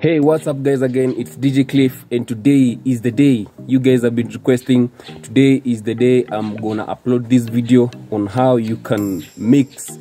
Hey, what's up, guys? Again, it's DJ Kliffe, and today is the day you guys have been requesting. Today is the day I'm gonna upload this video on how you can mix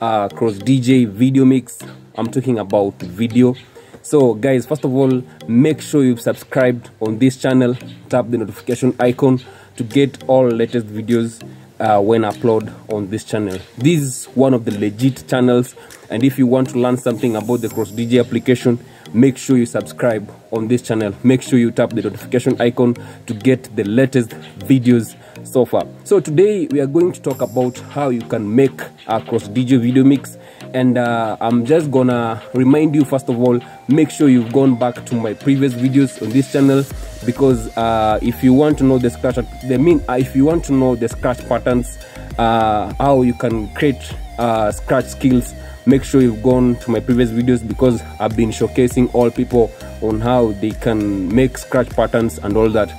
uh, cross DJ video mix. I'm talking about video. So, guys, first of all, make sure you've subscribed on this channel. Tap the notification icon to get all latest videos uh, when upload on this channel. This is one of the legit channels, and if you want to learn something about the Cross DJ application, make sure you subscribe on this channel. Make sure you tap the notification icon to get the latest videos so far. So today we are going to talk about how you can make a Cross DJ video mix, and uh, I'm just gonna remind you first of all, make sure you've gone back to my previous videos on this channel because uh, if you want to know the scratch the mean uh, if you want to know the scratch patterns uh, how you can create uh, scratch skills make sure you've gone to my previous videos because I've been showcasing all people on how they can make scratch patterns and all that.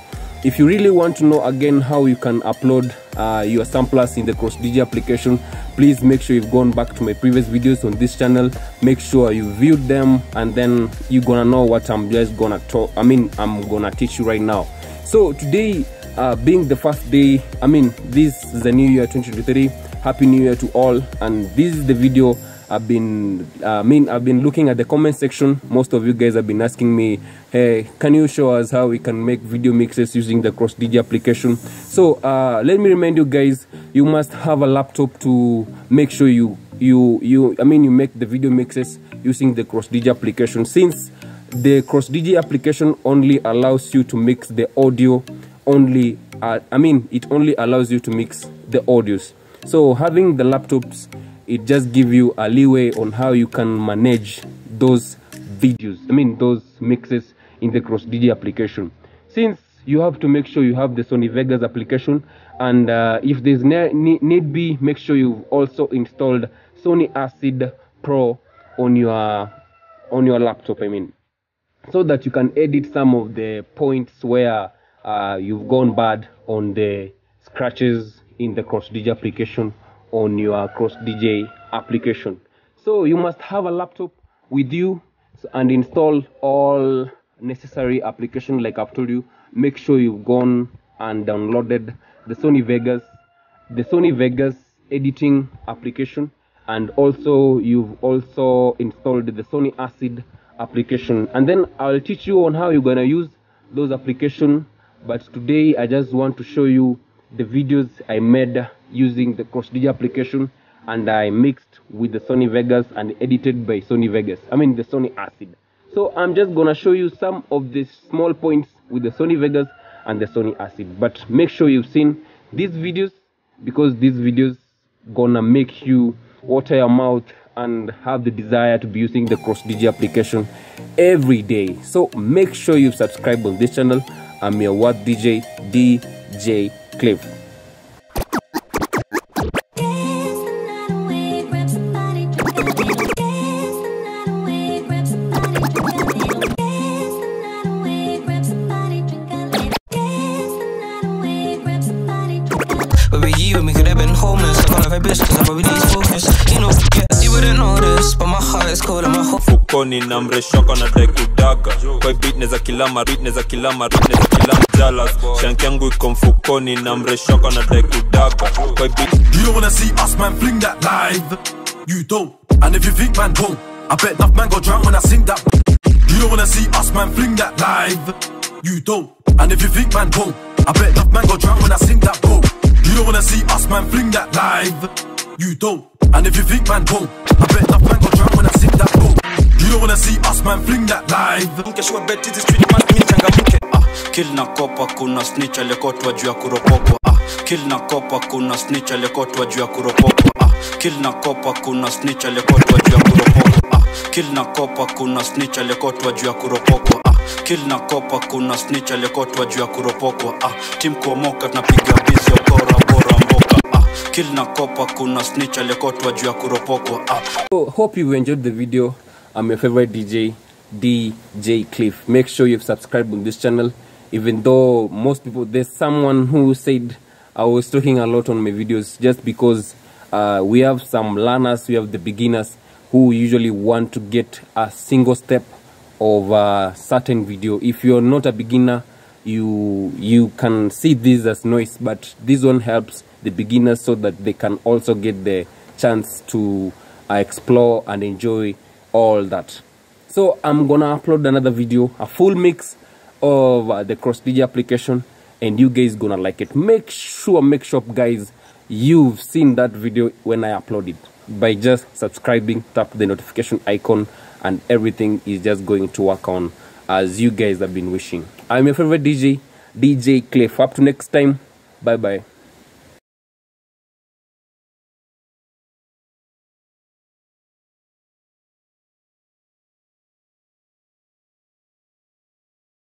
If you really want to know again how you can upload uh, your samplers in the cross dj application please make sure you've gone back to my previous videos on this channel. Make sure you viewed them and then you're gonna know what i'm just gonna talk i mean i'm gonna teach you right now. So today uh, being the first day i mean this is the new year 2023 happy new year to all. And this is the video I've been, I mean, I've been looking at the comment section. Most of you guys have been asking me, hey, can you show us how we can make video mixes using the Cross DJ application? So uh, let me remind you guys, you must have a laptop to make sure you, you, you, I mean, you make the video mixes using the Cross DJ application. Since the Cross DJ application only allows you to mix the audio, only, uh, I mean, it only allows you to mix the audios. So having the laptops it just give you a leeway on how you can manage those videos i mean those mixes in the cross dj application. Since you have to make sure you have the sony vegas application and uh, if there's ne need be make sure you've also installed sony acid pro on your on your laptop i mean so that you can edit some of the points where uh, you've gone bad on the scratches in the cross dj application on your cross dj application. So you must have a laptop with you and install all necessary application like i've told you. Make sure you've gone and downloaded the sony vegas the sony vegas editing application. And also you've also installed the sony acid application. And then i'll teach you on how you're to use those application. But today i just want to show you the videos i made using the cross DJ application and I mixed with the Sony Vegas and edited by Sony Vegas. I mean the Sony Acid. So I'm just gonna show you some of the small points with the Sony Vegas and the Sony Acid. But make sure you've seen these videos because these videos gonna make you water your mouth and have the desire to be using the Cross DJ application every day. So make sure you subscribe on this channel. I'm your What DJ DJ Kliffe. Mfukoni na mreshoka na dai kudaga kwa beat neza kilama beat neza kilama beat neza kilama jalas shank yangu iko mfukoni na mreshoka na dai kudaga kwa beat You don't wanna see us man fling that live. You don't And if you think man won't I bet enough man go drown when I sing that. You don't wanna see us man fling that live. You don't And if you think man won't I bet enough man go drown when I sing that. boom You don't wanna see us man fling that live You don't And if you think man won't I bet enough man go drown when I sing that boom You don't wanna see us man fling that live mkeshua beti this street man mi changamke ah, kill na kopa kuna snitch aliyekotwa juu ya kuropokwa ah, kill na kopa kuna snitch aliyekotwa juu ya kuropokwa ah, kill na kopa kuna snitch aliyekotwa juu ya kuropokwa ah, kill na kopa kuna snitch aliyekotwa juu ya kuropokwa ah, kill na kopa kuna snitch aliyekotwa juu ya kuropokwa ah, tim kuomoka tunapiga bizi okora ah, kill na kopa kuna snitch juu ya kuropokwa ah, So, hope you've enjoyed the video. I'm your favorite DJ, DJ Kliffe. Make sure you've subscribed on this channel. Even though most people, there's someone who said I was talking a lot on my videos just because uh, we have some learners, we have the beginners who usually want to get a single step of a certain video if you're not a beginner you you can see this as noise but this one helps the beginners so that they can also get the chance to uh, explore and enjoy all that. So i'm gonna upload another video a full mix of uh, the cross dj application and you guys gonna like it. Make sure make sure guys you've seen that video when i upload it. By just subscribing tap the notification icon and everything is just going to work on as you guys have been wishing. I'm your favorite dj dj Kliffe up to next time. Bye bye